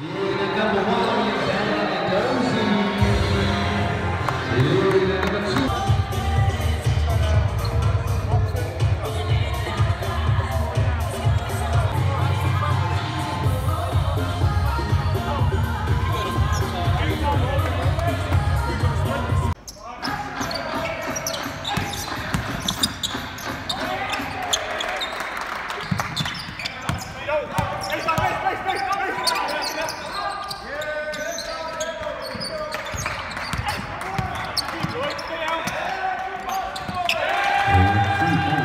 number one, Ben Dozy. Two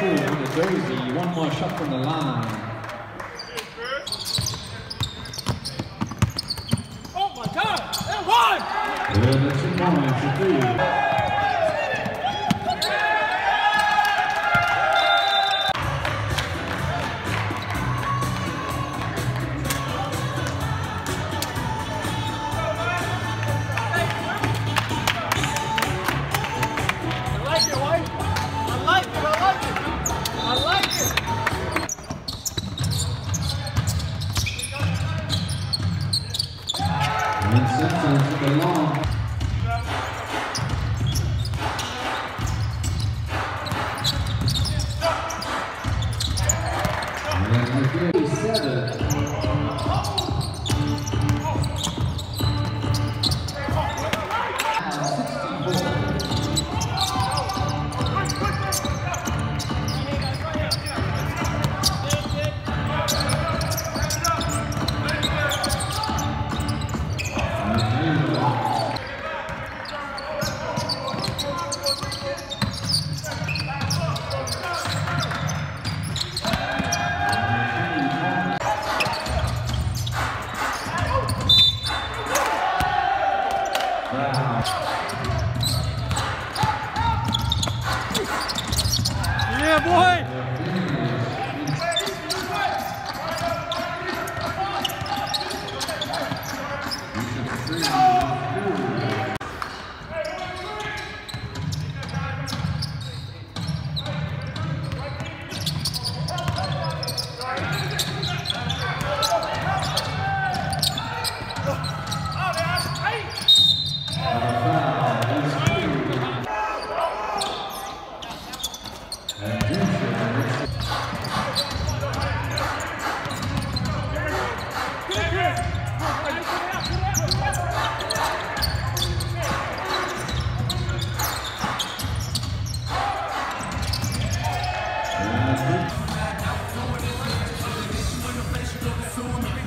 Jersey, one more shot from the line. Oh my God! And one! And points for three. And Simpson to the long. 对音乐不会。